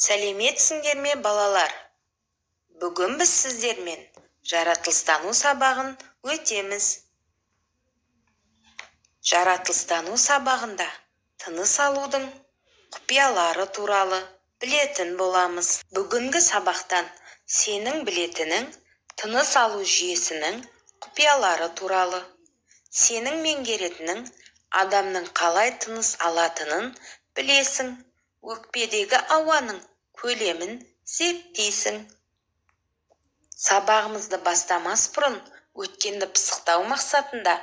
сәлеметсіңдер ме балалар? Бүгін біз сіздермен жаратылыстану сабағын өтеміз. Жаратылыстану сабағында тыныс алудың құпиялары туралы білетін боламыз. Бүгінгі сабақтан сенің білетінің тыныс алу жүйесінің құпиялары туралы сенің меңгеретінің адамның қалай тыныс алатынын білесің. Өкпедегі ауаның көлемін зерттейсің. Сабағымызды бастамас бұрын өткенді пысықтау мақсатында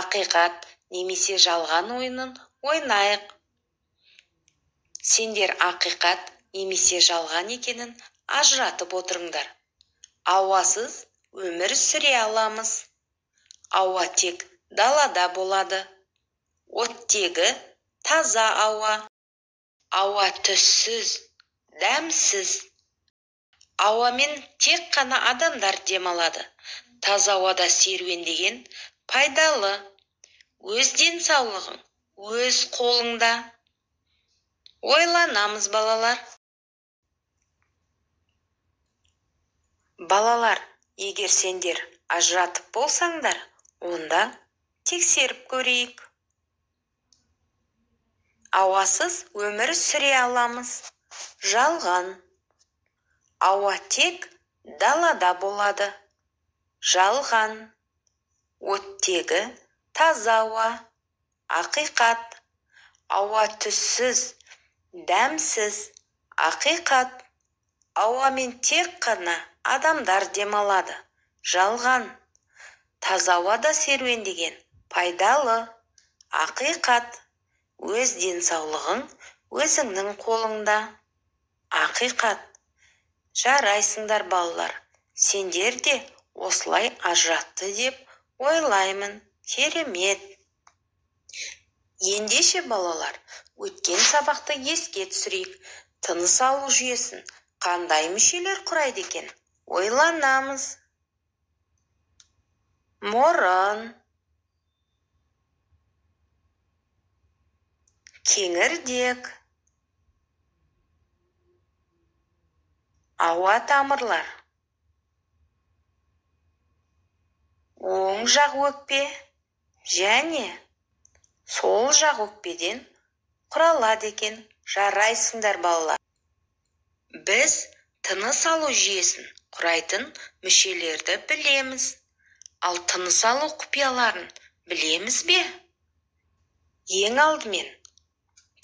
ақиқат немесе жалған ойынын ойнайық. Сендер ақиқат немесе жалған екенін ажыратып отырыңдар. Ауасыз өмір сүре аламыз. Ауа тек далада болады. Оттегі таза ауа. Ауа түссіз дәмсіз. Ауамен тек қана адамдар демалады. Таза ауада серуендеген пайдалы. Өз денсаулығың өз қолыңда. Ойланамыз балалар. Балалар егер сендер ажыратып болсаңдар онда тексеріп көрейік. Ауасыз өмір сүре аламыз. Жалған. Ауа тек далада болады. Жалған. Оттегі таза ауа. Ақиқат. Ауа түссіз дәмсіз. Ақиқат. Ауамен тек қана адамдар демалады. Жалған. Таза ауада серуендеген пайдалы. Ақиқат. Өз денсаулығың өзіңнің қолыңда. Ақиқат. Жарайсыңдар балалар. Сендер де осылай ажыратты деп ойлаймын. Керемет. Ендеше балалар өткен сабақты еске түсірейік. Тыныс алу жүйесін қандай мүшелер құрайды екен? Ойланамыз. Мұрын кеңірдек. Ауа тамырлар. Оң жақ өкпе және сол жақ өкпеден құралады екен. Жарайсыңдар балалар. Біз тыныс алу жүйесін құрайтын мүшелерді білеміз. Ал тыныс алу құпияларын білеміз бе? Ең алдымен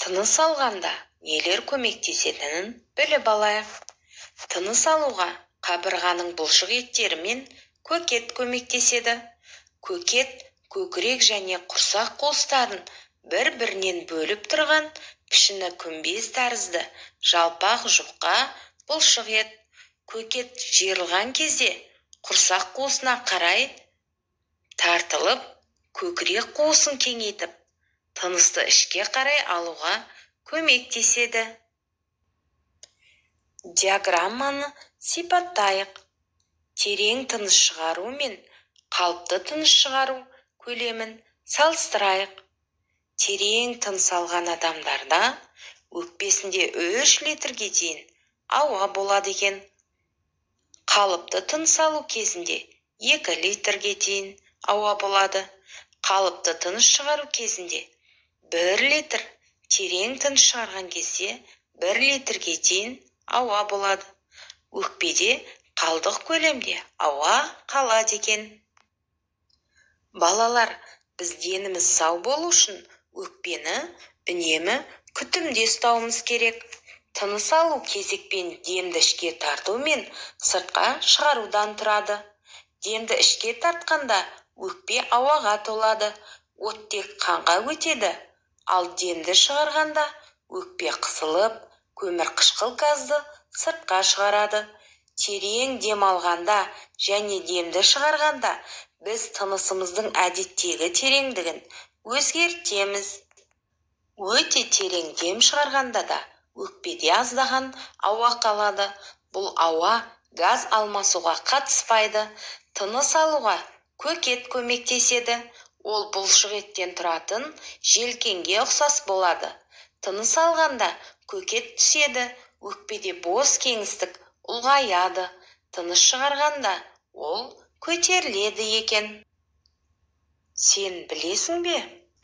тыныс алғанда нелер көмектесетінін біліп алайық. Тыныс алуға қабырғаның бұлшық еттері мен көкет көмектеседі. Көкет көкірек және құрсақ қуыстарын бір бірінен бөліп тұрған пішіні күмбез тәрізді жалпақ жұқа бұлшық ет. Көкет жиырылған кезде құрсақ қуысына қарай тартылып көкірек қуысын кеңейтіп тынысты ішке қарай алуға көмектеседі. Диаграмманы сипаттайық. Терең тыныс шығару мен қалыпты тыныс шығару көлемін салыстырайық. Терең тыныс алған адамдарда өкпесінде үш литрге дейін ауа болады екен. Қалыпты тыныс алу кезінде екі литрге дейін ауа болады. Қалыпты тыныс шығару кезінде бір литр терең тыныс шығарған кезде бір литрге дейін ауа болады. Өкпеде қалдық көлемде ауа қалады екен. Балалар біз деніміз сау болу үшін өкпені үнемі күтімде ұстауымыз керек. Тыныс алу кезекпен демді ішке тарту мен сыртқа шығарудан тұрады. Демді ішке тартқанда өкпе ауаға толады. Оттек қанға өтеді. Ал демді шығарғанда өкпе қысылып көмірқышқыл газды сыртқа шығарады. Терең дем алғанда және демді шығарғанда біз тынысымыздың әдеттегі тереңдігін өзгертеміз. Өте терең дем шығарғанда да өкпеде аздаған ауа қалады. Бұл ауа газ алмасуға қатыспайды тыныс алуға көкет көмектеседі ол бұлшық еттен тұратын желкенге ұқсас болады. Тыныс алғанда көкет түседі өкпеде бос кеңістік ұлғаяды. Тыныс шығарғанда ол көтеріледі екен. Сен білесің бе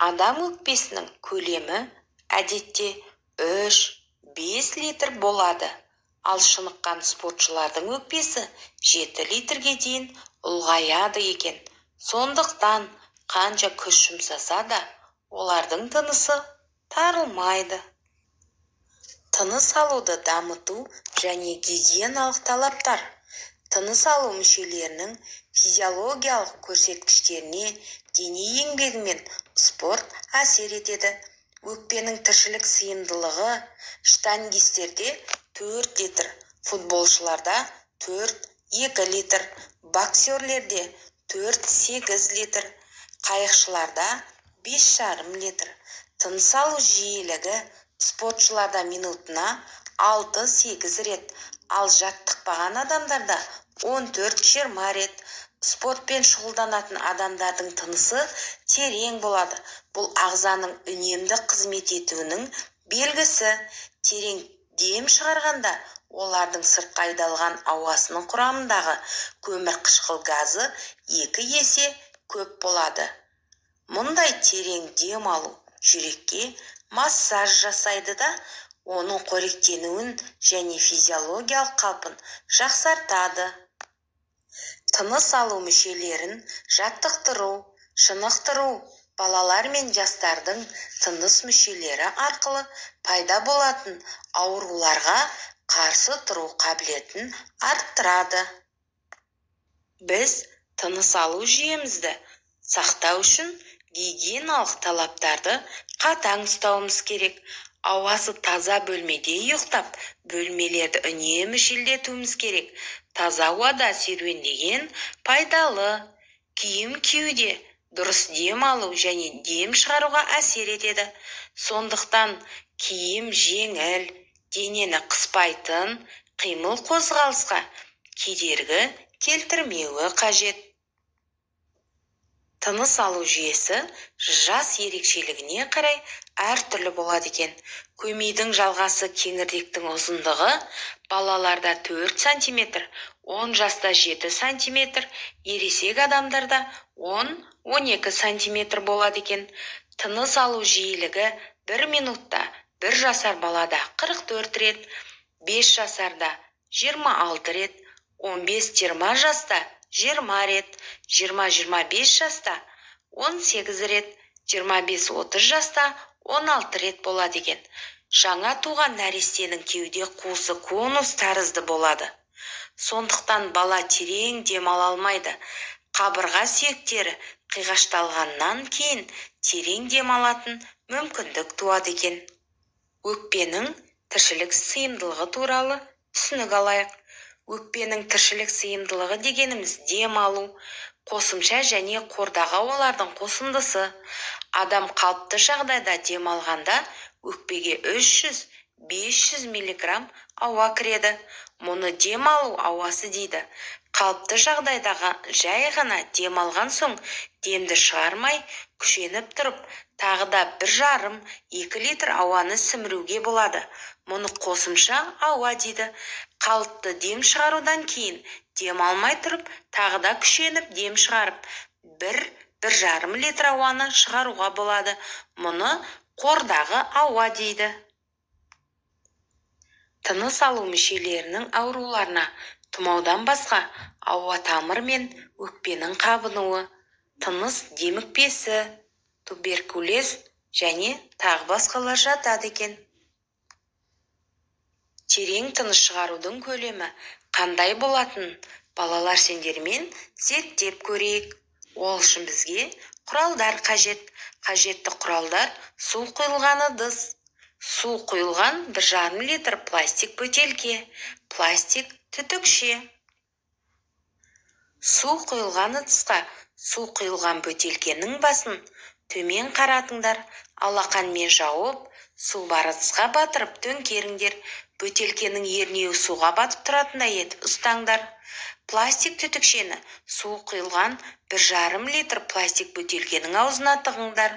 адам өкпесінің көлемі әдетте 3-5 литр болады. Ал шыныққан спортшылардың өкпесі 7 литрге дейін ұлғаяды екен. Сондықтан қанша күш жұмсаса да олардың тынысы тарылмайды. Тыныс алуды дамыту және гигиеналық талаптар. Тыныс алу мүшелерінің физиологиялық көрсеткіштеріне дене еңбегі мен спорт әсер етеді. Өкпенің тіршілік сыйымдылығы штангистерде 4 литр футболшыларда 4-2 литр боксерлерде 4-8 литр қайықшыларда 5,5 литр тыныс алу жиілігі спортшыларда минутына 6-8 рет ал жаттықпаған адамдарда 14-20 рет. Спортпен шұғылданатын адамдардың тынысы терең болады. Бұл ағзаның үнемді қызмет етуінің белгісі. Терең дем шығарғанда олардың сыртқа айдалған ауасының құрамындағы көмірқышқыл газы екі есе көп болады. Мұндай терең дем алу жүрекке массаж жасайды да оның қоректенуін және физиологиялық қалпын жақсартады. Тыныс алу мүшелерін жаттықтыру шынықтыру балалар мен жастардың тыныс мүшелері арқылы пайда болатын ауруларға қарсы тұру қабілетін арттырады. Біз тыныс алу жүйемізді сақтау үшін гигиеналық талаптарды қатаң ұстауымыз керек. Ауасы таза бөлмеде ұйықтап бөлмелерді үнемі желдетуіміз керек. Таза ауада серуендеген пайдалы киім киюде дұрыс дем алу және дем шығаруға әсер етеді. Сондықтан киім жеңіл денені қыспайтын қимыл қозғалысқа кедергі келтірмеуі қажет. Тыныс алу жүйесі жас ерекшелігіне қарай әртүрлі болады екен. Көмейдің жалғасы кеңірдектің ұзындығы балаларда 4 сантиметр 10 жаста 7 сантиметр ересек адамдарда 10-12 сантиметр болады екен. Тыныс алу жиілігі бір минутта бір жасар балада 44 рет 5 жасарда 26 рет 15-20 жаста 20 рет 20-25 жаста 18 рет 25-30 жаста 16 рет болады екен. Жаңа туған нәрестенің кеуде қуысы конус тәрізді болады. Сондықтан бала терең демала алмайды. Қабырға сүйектері қиғашталғаннан кейін терең демалатын мүмкіндік туады екен. Өкпенің тіршілік сыйымдылығы туралы түсінік алайық. Өкпенің тіршілік сыйымдылығы дегеніміз дем алу қосымша және қордағы ауалардың қосындысы. Адам қалыпты жағдайда демалғанда өкпеге 300-500 миллиграмм ауа кіреді. Мұны дем алу ауасы дейді. Қалыпты жағдайдағы жай ғана демалған соң демді шығармай күшеніп тұрып тағы да бір жарым екі литр ауаны сіміруге болады. Мұны қосымша ауа дейді. Қалыпты дем шығарудан кейін дем алмай тұрып тағы да күшеніп дем шығарып бір бір жарым литр ауаны шығаруға болады. Мұны қордағы ауа дейді. Тыныс алу мүшелерінің ауруларына тұмаудан басқа ауа тамыр мен өкпенің қабынуы тыныс демікпесі туберкулез және тағы басқалар жатады екен. Терең тыныс шығарудың көлемі қандай болатын? Балалар сендермен зерттеп көрейік. Ол үшін бізге құралдар қажет. Қажетті құралдар су құйылған ыдыс су құйылған бір жарым литр пластик бөтелке пластик түтікше. Су құйылған ыдысқа су құйылған бөтелкенің басын төмен қаратыңдар. Алақанмен жауып су бар ыдысқа батырып төңкеріңдер. Бөтелкенің ернеуі суға батып тұратындай етіп ұстаңдар. Пластик түтікшені су құйылған бір жарым литр пластик бөтелкенің аузына тығыңдар.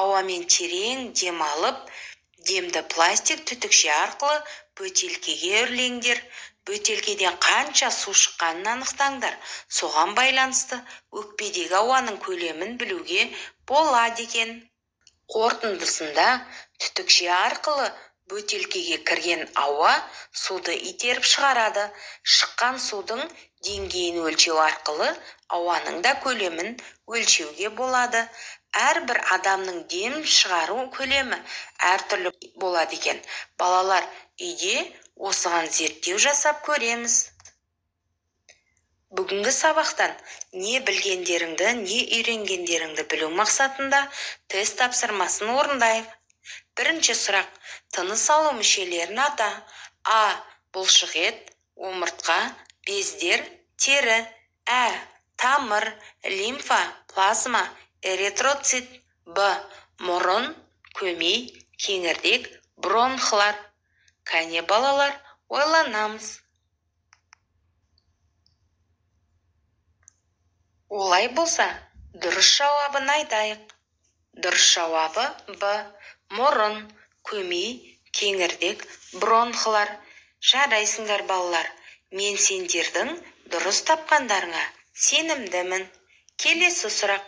Ауамен терең демалып демді пластик түтікше арқылы бөтелкеге үрлеңдер. Бөтелкеден қанша су шыққанын анықтаңдар. Соған байланысты өкпедегі ауаның көлемін білуге болады екен. Қорытындысында түтікше арқылы бөтелкеге кірген ауа суды итеріп шығарады. Шыққан судың деңгейін өлшеу арқылы ауаның да көлемін өлшеуге болады. Әрбір адамның дем шығару көлемі әртүрлі болады екен. Балалар үйде осыған зерттеу жасап көреміз. Бүгінгі сабақтан не білгендеріңді не үйренгендеріңді білу мақсатында тест тапсырмасын орындайық. Бірінші сұрақ. Тыныс алу мүшелерін ата. А. Бұлшықет омыртқа бездер тері. Ә. Тамыр лимфа плазма эритроцит б. Мұрын көмей кеңірдек бронхлар. Кәне балалар ойланамыз. Олай болса дұрыс жауабын айтайық. Дұрыс жауабы б. Мұрын көмей кеңірдек бронхлар жарайсыңдар балалар. Мен сендердің дұрыс тапқандарыңа сенімдімін. Келесі сұрақ.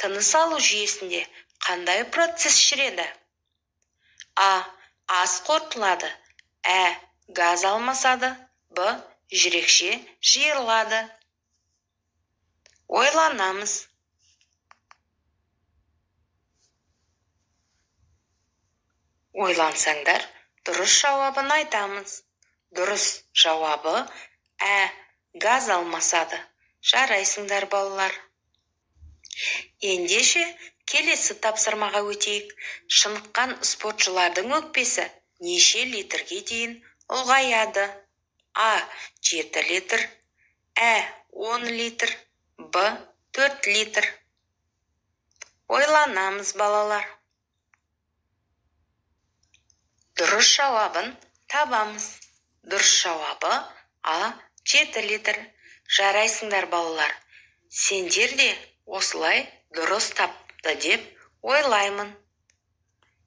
Тыныс алу жүйесінде қандай процесс жүреді? А. Ас қорытылады. Ә. Газ алмасады. Б. Жүрекше жиырылады. Ойланамыз. Ойлансаңдар дұрыс жауабын айтамыз. Дұрыс жауабы ә газ алмасады. Жарайсыңдар балалар ендеше келесі тапсырмаға өтейік. Шыныққан спортшылардың өкпесі неше литрге дейін ұлғаяды? А жеті литр. Ә он литр. Б төрт литр. Ойланамыз балалар. Дұрыс жауабын табамыз. Дұрыс жауабы а жеті литр. Жарайсыңдар балалар. Сендер де осылай дұрыс тапты деп ойлаймын.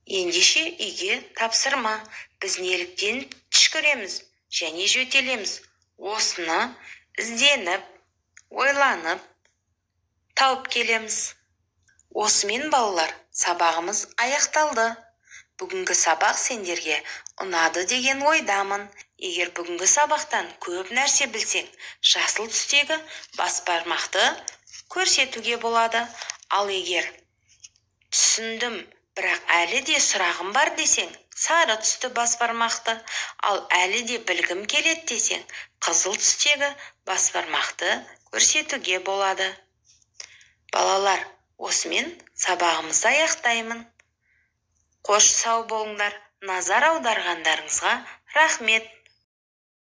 Ендеше үйге тапсырма. Біз неліктен түшкіреміз және жөтелеміз. Осыны ізденіп ойланып тауып келеміз. Осымен балалар сабағымыз аяқталды. Бүгінгі сабақ сендерге ұнады деген ойдамын. Егер бүгінгі сабақтан көп нәрсе білсең жасыл түстегі бас бармақты көрсетуге болады. Ал егер түсіндім бірақ әлі де сұрағым бар десең сары түсті бас бармақты. Ал әлі де білгім келеді десең қызыл түстегі бас бармақты көрсетуге болады. Балалар осымен сабағымызды аяқтаймын. Қош сау болыңдар назар аударғандарыңызға рахмет.